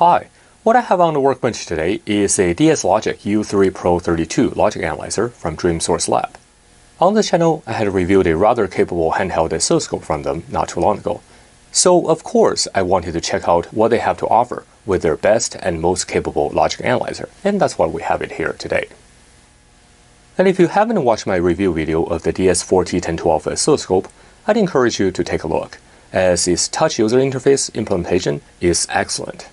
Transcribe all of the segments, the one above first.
Hi, what I have on the workbench today is a DS Logic U3 Pro 32 logic analyzer from DreamSource Lab. On this channel, I had reviewed a rather capable handheld oscilloscope from them not too long ago. So, of course, I wanted to check out what they have to offer with their best and most capable logic analyzer, and that's why we have it here today. And if you haven't watched my review video of the DS4T1012 oscilloscope, I'd encourage you to take a look, as its touch user interface implementation is excellent.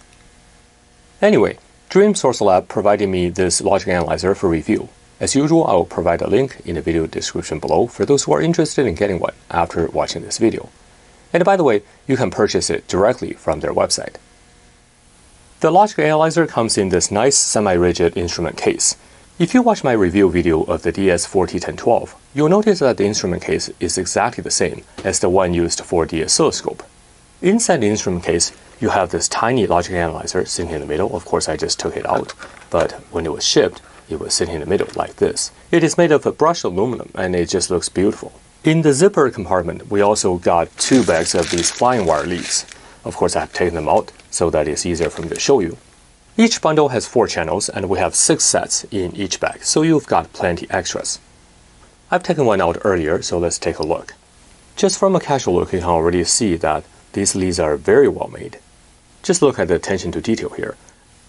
Anyway, DreamSource Lab provided me this logic analyzer for review. As usual, I will provide a link in the video description below for those who are interested in getting one after watching this video. And by the way, you can purchase it directly from their website. The logic analyzer comes in this nice semi-rigid instrument case, if you watch my review video of the DS4T1012, you'll notice that the instrument case is exactly the same as the one used for the oscilloscope. Inside the instrument case, you have this tiny logic analyzer sitting in the middle. Of course, I just took it out, but when it was shipped, it was sitting in the middle like this. It is made of a brushed aluminum and it just looks beautiful. In the zipper compartment, we also got two bags of these flying wire leads. Of course, I have taken them out so that it's easier for me to show you. Each bundle has four channels and we have six sets in each bag, so you've got plenty extras. I've taken one out earlier, so let's take a look. Just from a casual look, you can already see that these leads are very well made. Just look at the attention to detail here.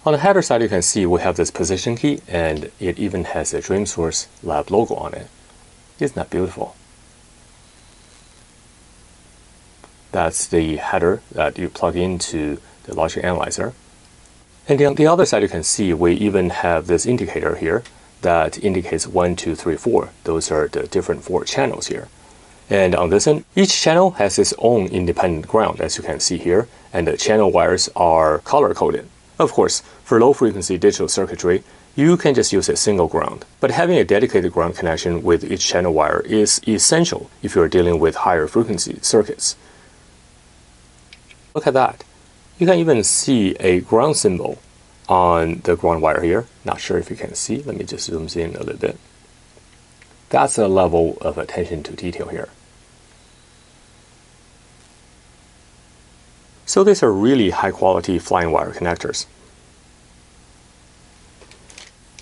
On the header side, you can see we have this position key and it even has a DreamSource Lab logo on it. Isn't that beautiful? That's the header that you plug into the logic analyzer. And on the other side, you can see we even have this indicator here that indicates 1, 2, 3, 4. Those are the different four channels here. And on this end, each channel has its own independent ground, as you can see here, and the channel wires are color-coded. Of course, for low-frequency digital circuitry, you can just use a single ground. But having a dedicated ground connection with each channel wire is essential if you're dealing with higher frequency circuits. Look at that. You can even see a ground symbol on the ground wire here. Not sure if you can see. Let me just zoom in a little bit. That's a level of attention to detail here. So these are really high quality flying wire connectors.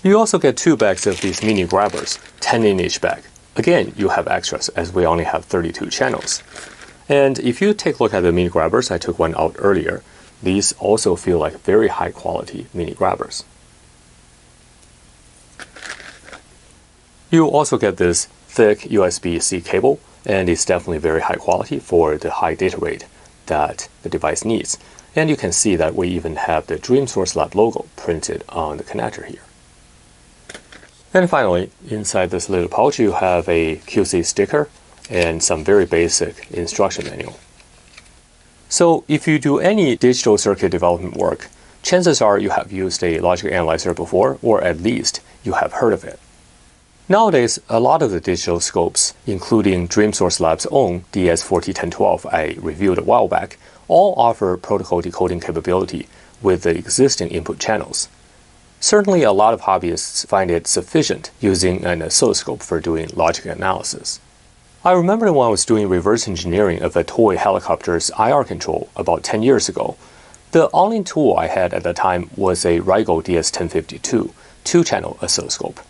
You also get two bags of these mini grabbers, 10 in each bag. Again, you have extras as we only have 32 channels. And if you take a look at the mini grabbers, I took one out earlier. These also feel like very high quality mini grabbers. You also get this thick USB-C cable and it's definitely very high quality for the high data rate that the device needs. And you can see that we even have the DreamSource Lab logo printed on the connector here. And finally, inside this little pouch, you have a QC sticker and some very basic instruction manual. So if you do any digital circuit development work, chances are you have used a logic analyzer before, or at least you have heard of it. Nowadays, a lot of the digital scopes, including DreamSource Lab's own DS4T1012 I reviewed a while back, all offer protocol decoding capability with the existing input channels. Certainly, a lot of hobbyists find it sufficient using an oscilloscope for doing logic analysis. I remember when I was doing reverse engineering of a toy helicopter's IR control about 10 years ago. The only tool I had at the time was a Rigol DS1052 two-channel oscilloscope.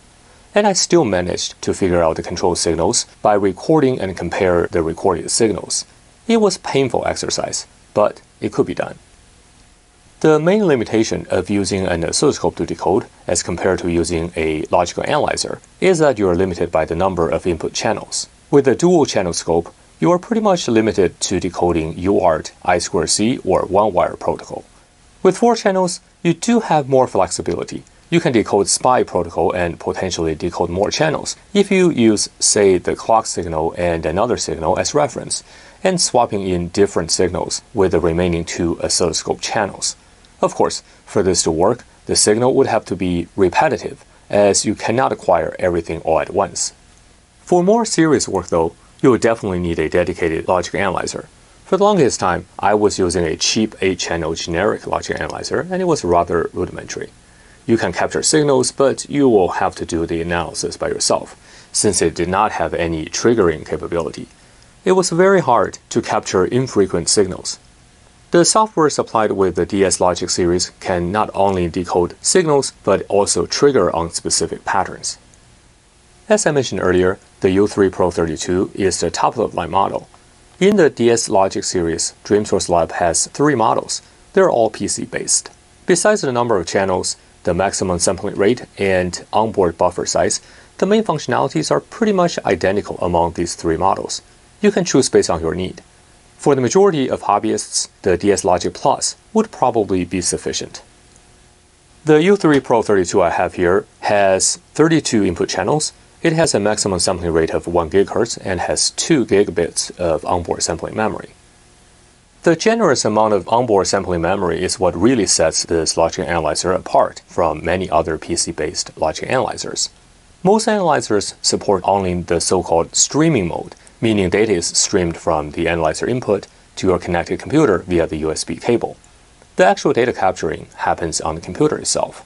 And I still managed to figure out the control signals by recording and compare the recorded signals. It was painful exercise, but it could be done. The main limitation of using an oscilloscope to decode, as compared to using a logical analyzer, is that you are limited by the number of input channels. With a dual channel scope, you are pretty much limited to decoding UART I2C or one wire protocol. With four channels, you do have more flexibility. You can decode SPI protocol and potentially decode more channels if you use, say, the clock signal and another signal as reference, and swapping in different signals with the remaining two oscilloscope channels. Of course, for this to work, the signal would have to be repetitive, as you cannot acquire everything all at once. For more serious work though, you will definitely need a dedicated logic analyzer. For the longest time, I was using a cheap 8-channel generic logic analyzer and it was rather rudimentary. You can capture signals, but you will have to do the analysis by yourself, since it did not have any triggering capability. It was very hard to capture infrequent signals. The software supplied with the DS Logic series can not only decode signals but also trigger on specific patterns. As I mentioned earlier, the U3 Pro 32 is the top of the line model. In the DS Logic series, DreamSource Lab has three models. They're all PC based. Besides the number of channels, the maximum sampling rate, and onboard buffer size, the main functionalities are pretty much identical among these three models. You can choose based on your need. For the majority of hobbyists, the DS Logic Plus would probably be sufficient. The U3 Pro 32 I have here has 32 input channels, it has a maximum sampling rate of 1 GHz and has 2 gigabits of onboard sampling memory. The generous amount of onboard sampling memory is what really sets this logic analyzer apart from many other PC-based logic analyzers. Most analyzers support only the so-called streaming mode, meaning data is streamed from the analyzer input to your connected computer via the USB cable. The actual data capturing happens on the computer itself.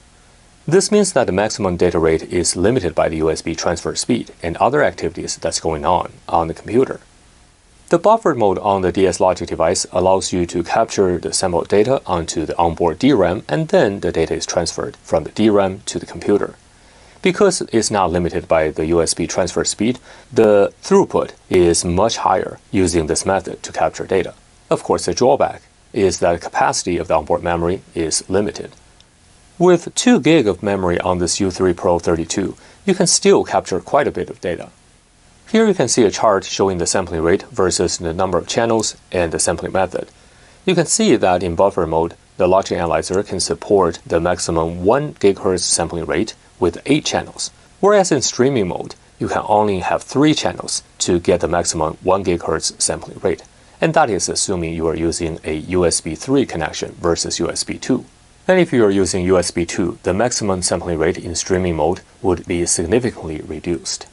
This means that the maximum data rate is limited by the USB transfer speed and other activities that's going on on the computer. The buffered mode on the DS Logic device allows you to capture the sampled data onto the onboard DRAM and then the data is transferred from the DRAM to the computer. Because it's not limited by the USB transfer speed, the throughput is much higher using this method to capture data. Of course, the drawback is that the capacity of the onboard memory is limited. With 2 gig of memory on this U3 Pro 32, you can still capture quite a bit of data. Here you can see a chart showing the sampling rate versus the number of channels and the sampling method. You can see that in buffer mode, the logic analyzer can support the maximum 1 GHz sampling rate with 8 channels, whereas in streaming mode, you can only have 3 channels to get the maximum 1 GHz sampling rate, and that is assuming you are using a USB 3 connection versus USB 2. And if you are using USB 2, the maximum sampling rate in streaming mode would be significantly reduced.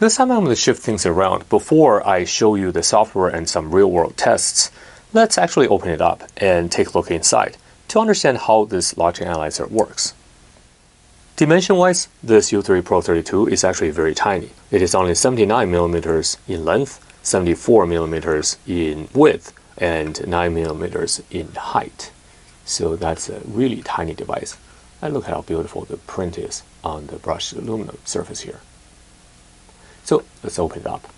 This time I'm going to shift things around. Before I show you the software and some real-world tests, let's actually open it up and take a look inside to understand how this logic analyzer works. Dimension-wise, this U3 Pro 32 is actually very tiny. It is only 79 millimeters in length, 74 millimeters in width, and 9 millimeters in height. So that's a really tiny device. And look how beautiful the print is on the brushed aluminum surface here. So let's open it up.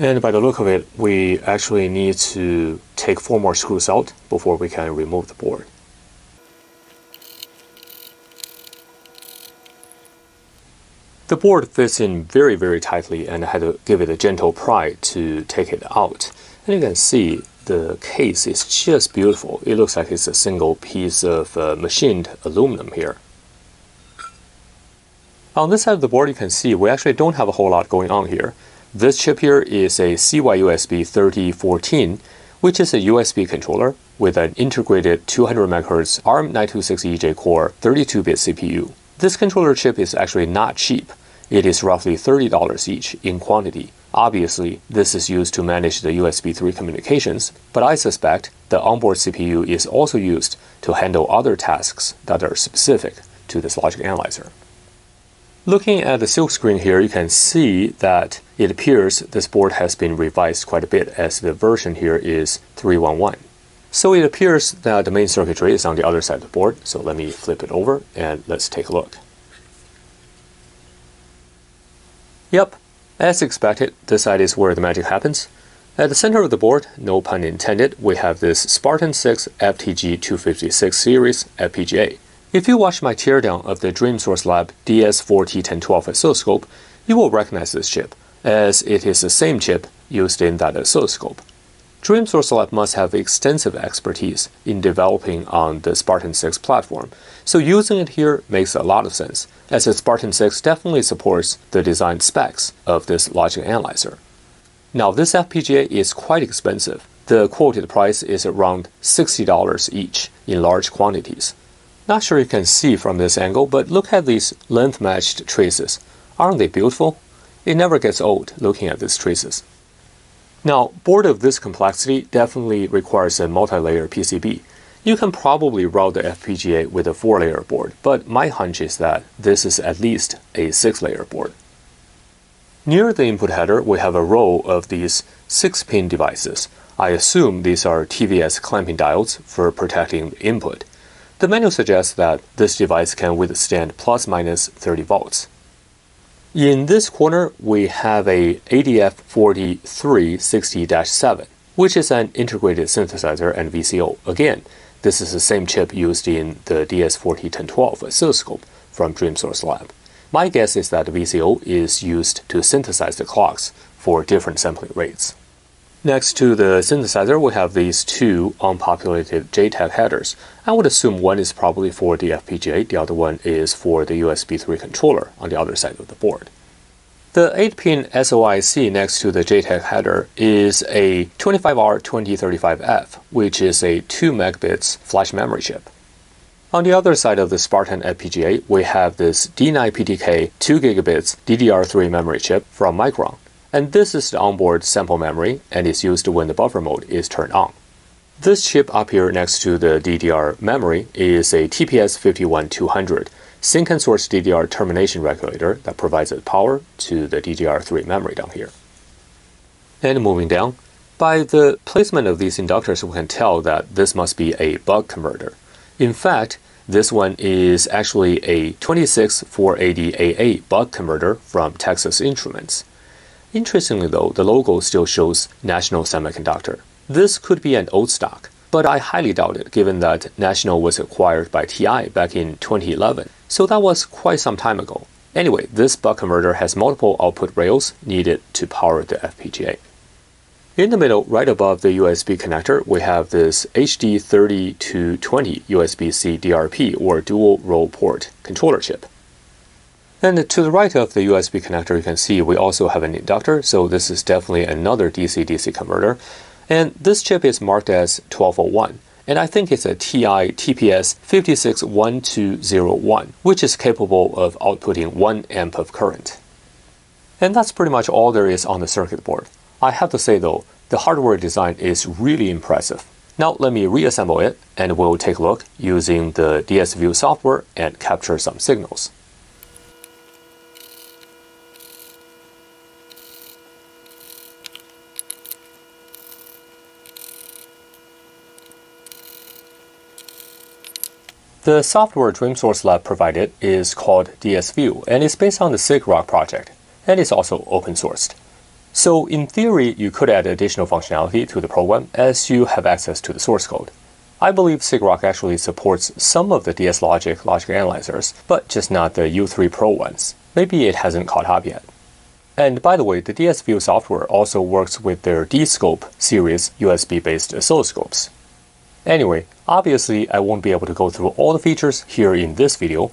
And by the look of it, we actually need to take four more screws out before we can remove the board. The board fits in very, very tightly and I had to give it a gentle pry to take it out. And you can see the case is just beautiful. It looks like it's a single piece of uh, machined aluminum here. On this side of the board, you can see we actually don't have a whole lot going on here. This chip here is a CYUSB 3014, which is a USB controller with an integrated 200 MHz ARM926EJ core 32-bit CPU. This controller chip is actually not cheap. It is roughly $30 each in quantity. Obviously, this is used to manage the USB 3 communications, but I suspect the onboard CPU is also used to handle other tasks that are specific to this logic analyzer. Looking at the silk screen here, you can see that it appears this board has been revised quite a bit as the version here is 311. So it appears that the main circuitry is on the other side of the board. So let me flip it over and let's take a look. Yep, as expected, this side is where the magic happens. At the center of the board, no pun intended, we have this Spartan 6 FTG256 series FPGA. If you watch my teardown of the DreamSource Lab DS4T1012 oscilloscope, you will recognize this chip, as it is the same chip used in that oscilloscope. DreamSource Lab must have extensive expertise in developing on the Spartan 6 platform, so using it here makes a lot of sense, as the Spartan 6 definitely supports the design specs of this logic analyzer. Now this FPGA is quite expensive. The quoted price is around $60 each in large quantities. Not sure you can see from this angle, but look at these length-matched traces. Aren't they beautiful? It never gets old looking at these traces. Now, board of this complexity definitely requires a multi-layer PCB. You can probably route the FPGA with a 4-layer board, but my hunch is that this is at least a 6-layer board. Near the input header, we have a row of these 6-pin devices. I assume these are TVS clamping diodes for protecting the input. The manual suggests that this device can withstand plus minus 30 volts. In this corner, we have a ADF4360-7, which is an integrated synthesizer and VCO. Again, this is the same chip used in the DS4T1012 oscilloscope from DreamSource Lab. My guess is that VCO is used to synthesize the clocks for different sampling rates. Next to the synthesizer, we have these two unpopulated JTAG headers. I would assume one is probably for the FPGA, the other one is for the USB 3 controller on the other side of the board. The 8-pin SOIC next to the JTAG header is a 25R2035F, which is a 2 megabits flash memory chip. On the other side of the Spartan FPGA, we have this D9PTK 2 gigabits DDR3 memory chip from Micron. And this is the onboard sample memory and is used when the buffer mode is turned on. This chip up here next to the DDR memory is a TPS51200 sink and source DDR termination regulator that provides the power to the DDR3 memory down here. And moving down, by the placement of these inductors, we can tell that this must be a buck converter. In fact, this one is actually a 26480AA buck converter from Texas Instruments. Interestingly though, the logo still shows National Semiconductor. This could be an old stock, but I highly doubt it given that National was acquired by TI back in 2011, so that was quite some time ago. Anyway, this buck converter has multiple output rails needed to power the FPGA. In the middle, right above the USB connector, we have this HD3220 USB-C DRP or dual role port controller chip. And to the right of the USB connector, you can see we also have an inductor, so this is definitely another DC-DC converter. And this chip is marked as 1201, and I think it's a TI TPS 561201, which is capable of outputting 1 amp of current. And that's pretty much all there is on the circuit board. I have to say though, the hardware design is really impressive. Now let me reassemble it and we'll take a look using the DSView software and capture some signals. The software DreamSource Lab provided is called DSView and it's based on the sigrok project and it's also open sourced. So in theory, you could add additional functionality to the program as you have access to the source code. I believe sigrok actually supports some of the DSLogic logic analyzers, but just not the U3 Pro ones. Maybe it hasn't caught up yet. And by the way, the DSView software also works with their DScope series USB-based oscilloscopes. Anyway, obviously I won't be able to go through all the features here in this video.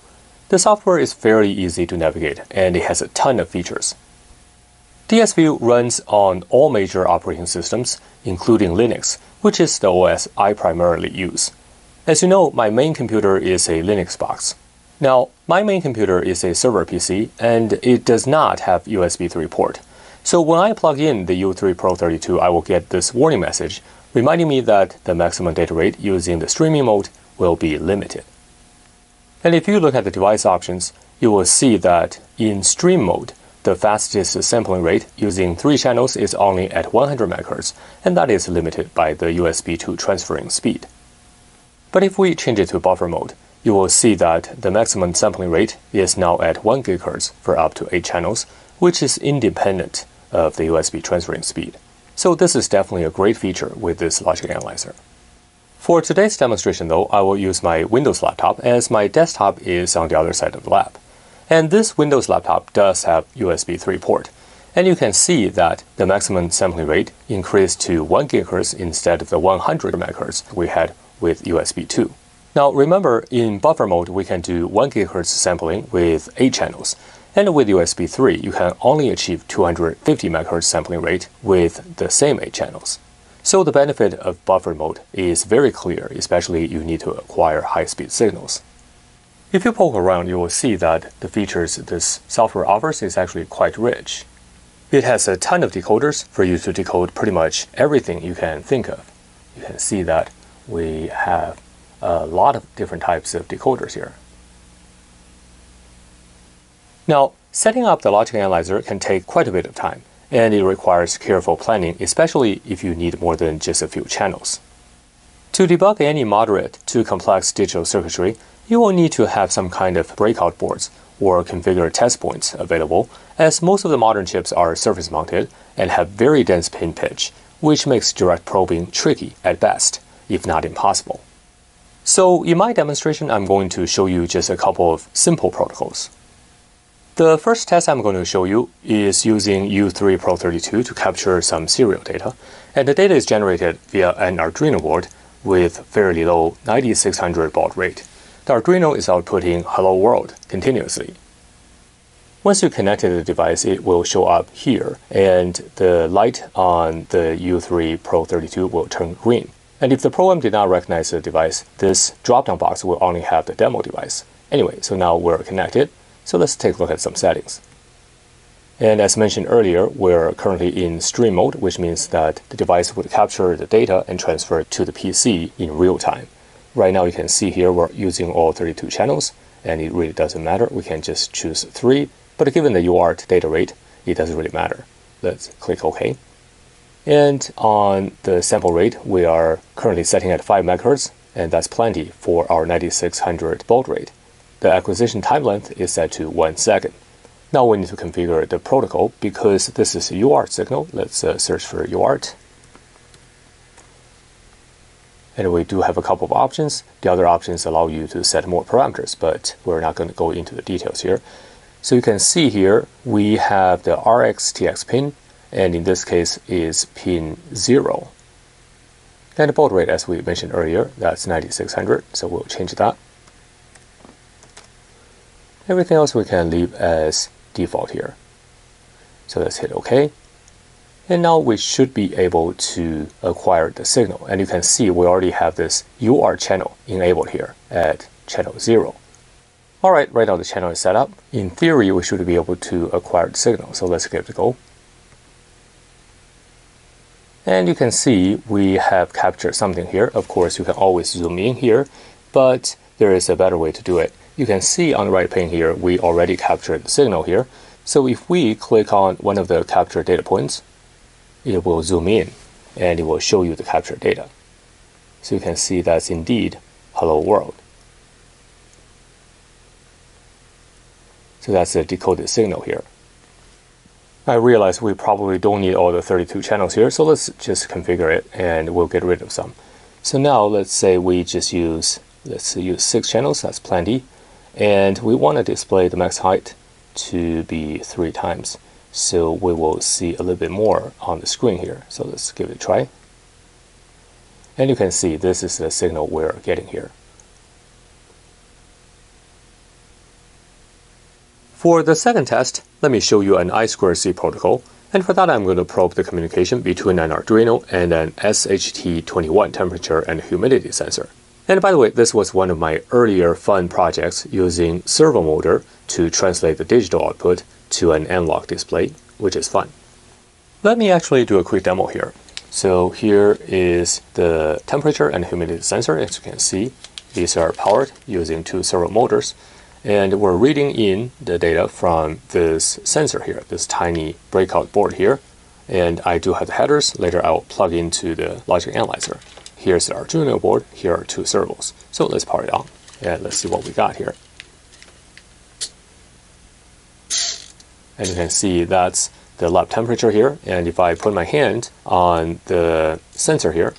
The software is fairly easy to navigate and it has a ton of features. DSView runs on all major operating systems, including Linux, which is the OS I primarily use. As you know, my main computer is a Linux box. Now, my main computer is a server PC and it does not have USB 3 port. So when I plug in the U3 Pro 32, I will get this warning message reminding me that the maximum data rate using the streaming mode will be limited. And if you look at the device options, you will see that in stream mode, the fastest sampling rate using three channels is only at 100 MHz, and that is limited by the USB 2 transferring speed. But if we change it to buffer mode, you will see that the maximum sampling rate is now at 1 GHz for up to 8 channels, which is independent of the USB transferring speed. So this is definitely a great feature with this logic analyzer. For today's demonstration though, I will use my Windows laptop as my desktop is on the other side of the lab. And this Windows laptop does have USB 3 port. And you can see that the maximum sampling rate increased to 1 GHz instead of the 100 MHz we had with USB 2. Now remember, in buffer mode, we can do 1 GHz sampling with 8 channels. And with USB 3, you can only achieve 250 MHz sampling rate with the same 8 channels. So the benefit of buffer mode is very clear, especially you need to acquire high-speed signals. If you poke around, you will see that the features this software offers is actually quite rich. It has a ton of decoders for you to decode pretty much everything you can think of. You can see that we have a lot of different types of decoders here. Now, Setting up the logic analyzer can take quite a bit of time, and it requires careful planning, especially if you need more than just a few channels. To debug any moderate to complex digital circuitry, you will need to have some kind of breakout boards or configure test points available, as most of the modern chips are surface mounted and have very dense pin pitch, which makes direct probing tricky at best, if not impossible. So in my demonstration, I'm going to show you just a couple of simple protocols. The first test I'm going to show you is using U3 Pro 32 to capture some serial data, and the data is generated via an Arduino board with fairly low 9600 baud rate. The Arduino is outputting Hello World continuously. Once you connected the device, it will show up here, and the light on the U3 Pro 32 will turn green. And if the program did not recognize the device, this drop-down box will only have the demo device. Anyway, so now we're connected, so let's take a look at some settings. And as mentioned earlier, we're currently in stream mode, which means that the device would capture the data and transfer it to the PC in real time. Right now you can see here we're using all 32 channels, and it really doesn't matter. We can just choose 3 but given the UART data rate, it doesn't really matter. Let's click OK. And on the sample rate, we are currently setting at 5 MHz, and that's plenty for our 9600 baud rate. The acquisition time length is set to 1 second. Now we need to configure the protocol because this is a UART signal. Let's uh, search for UART. And we do have a couple of options. The other options allow you to set more parameters, but we're not going to go into the details here. So you can see here, we have the RxTX pin, and in this case is pin 0. And the baud rate, as we mentioned earlier, that's 9600, so we'll change that. Everything else we can leave as default here. So let's hit OK. And now we should be able to acquire the signal. And you can see we already have this UART channel enabled here at channel 0. Alright, right now the channel is set up. In theory, we should be able to acquire the signal, so let's give it a go. And you can see we have captured something here. Of course, you can always zoom in here, but there is a better way to do it. You can see on the right pane here, we already captured the signal here. So if we click on one of the captured data points, it will zoom in and it will show you the captured data. So you can see that's indeed hello world. So that's a decoded signal here. I realize we probably don't need all the 32 channels here, so let's just configure it and we'll get rid of some. So now let's say we just use, let's use six channels, that's plenty. And we want to display the max height to be three times. So we will see a little bit more on the screen here. So let's give it a try. And you can see this is the signal we're getting here. For the second test, let me show you an I2C protocol, and for that I'm going to probe the communication between an Arduino and an SHT21 temperature and humidity sensor. And by the way, this was one of my earlier fun projects using servo motor to translate the digital output to an analog display, which is fun. Let me actually do a quick demo here. So here is the temperature and humidity sensor. As you can see, these are powered using two servo motors. And we're reading in the data from this sensor here, this tiny breakout board here. And I do have the headers. Later I'll plug into the logic analyzer. Here's the Arduino board. Here are two servos. So let's power it on and let's see what we got here. And you can see that's the lab temperature here. And if I put my hand on the sensor here,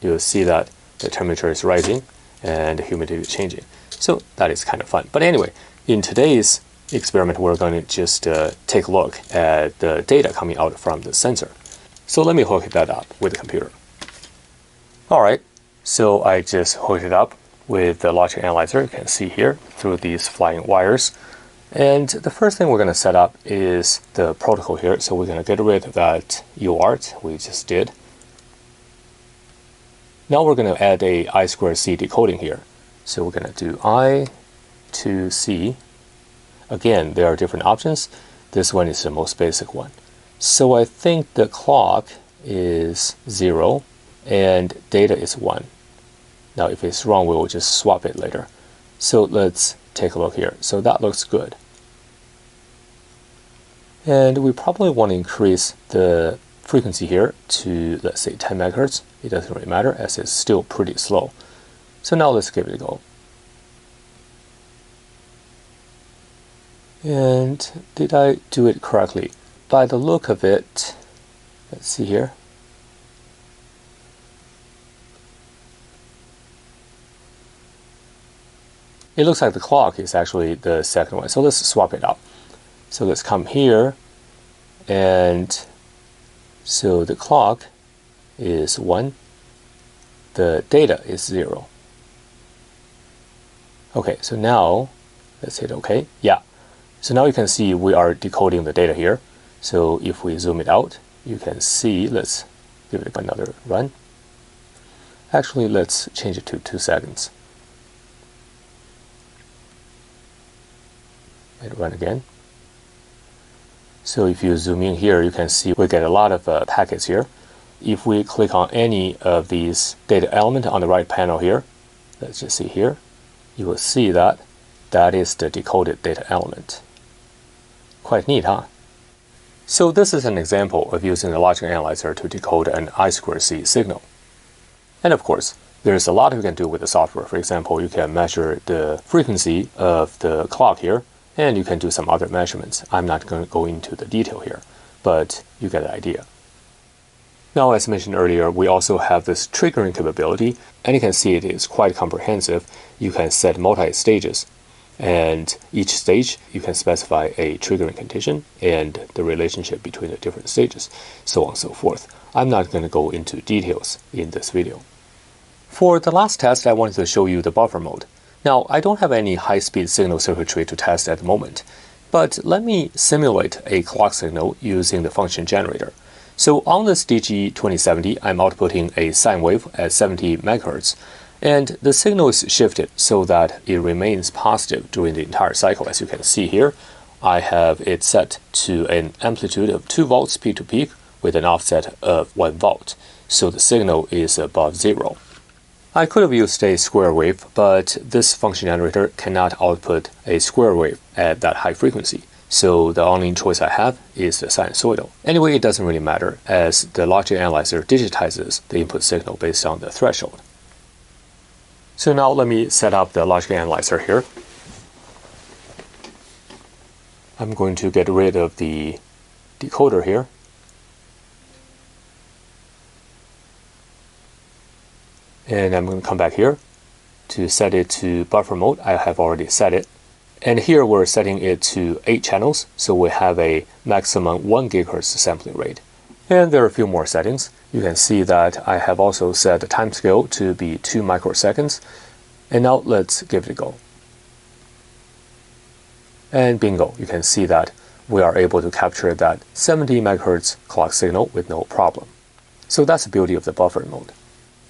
you'll see that the temperature is rising and the humidity is changing. So that is kind of fun. But anyway, in today's experiment, we're going to just uh, take a look at the data coming out from the sensor. So let me hook that up with the computer. All right, so I just hooked it up with the logic analyzer. You can see here through these flying wires. And the first thing we're going to set up is the protocol here. So we're going to get rid of that UART we just did. Now we're going to add a I squared C decoding here. So we're going to do I to C. Again, there are different options. This one is the most basic one. So I think the clock is 0 and data is 1. Now if it's wrong, we will just swap it later. So let's take a look here. So that looks good. And we probably want to increase the frequency here to, let's say, 10 megahertz. It doesn't really matter as it's still pretty slow. So now let's give it a go. And did I do it correctly? By the look of it, let's see here. It looks like the clock is actually the second one. So let's swap it out. So let's come here and so the clock is 1, the data is 0. Okay, so now let's hit OK. Yeah, so now you can see we are decoding the data here. So if we zoom it out, you can see, let's give it another run. Actually, let's change it to 2 seconds. And run again. So if you zoom in here, you can see we get a lot of uh, packets here. If we click on any of these data element on the right panel here, let's just see here, you will see that that is the decoded data element. Quite neat, huh? So this is an example of using the logic analyzer to decode an I2C signal. And of course, there's a lot you can do with the software. For example, you can measure the frequency of the clock here and you can do some other measurements. I'm not going to go into the detail here, but you get the idea. Now, as mentioned earlier, we also have this triggering capability, and you can see it is quite comprehensive. You can set multi-stages, and each stage you can specify a triggering condition and the relationship between the different stages, so on and so forth. I'm not going to go into details in this video. For the last test, I wanted to show you the buffer mode. Now, I don't have any high-speed signal circuitry to test at the moment, but let me simulate a clock signal using the function generator. So on this DG2070, I'm outputting a sine wave at 70 MHz, and the signal is shifted so that it remains positive during the entire cycle. As you can see here, I have it set to an amplitude of 2 volts peak to peak with an offset of 1 volt, so the signal is above zero. I could have used a square wave, but this function generator cannot output a square wave at that high frequency. So the only choice I have is the sinusoidal. Anyway, it doesn't really matter as the logic analyzer digitizes the input signal based on the threshold. So now let me set up the logic analyzer here. I'm going to get rid of the decoder here and I'm going to come back here to set it to buffer mode. I have already set it. And here we're setting it to 8 channels, so we have a maximum 1 GHz sampling rate. And there are a few more settings. You can see that I have also set the time scale to be 2 microseconds. And now let's give it a go. And bingo, you can see that we are able to capture that 70 MHz clock signal with no problem. So that's the beauty of the buffer mode.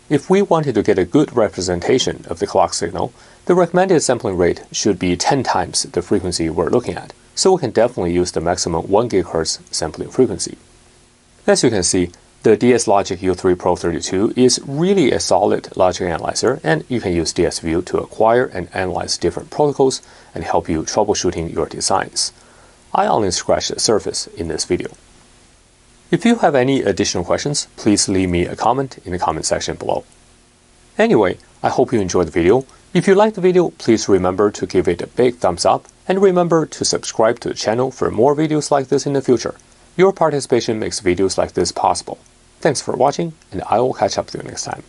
If we wanted to get a good representation of the clock signal, the recommended sampling rate should be 10 times the frequency we're looking at, so we can definitely use the maximum 1 GHz sampling frequency. As you can see, the DS Logic U3 Pro 32 is really a solid logic analyzer, and you can use DSView to acquire and analyze different protocols and help you troubleshooting your designs. I only scratched the surface in this video. If you have any additional questions, please leave me a comment in the comment section below. Anyway, I hope you enjoyed the video. If you liked the video, please remember to give it a big thumbs up and remember to subscribe to the channel for more videos like this in the future. Your participation makes videos like this possible. Thanks for watching and I will catch up with you next time.